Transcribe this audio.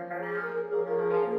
Música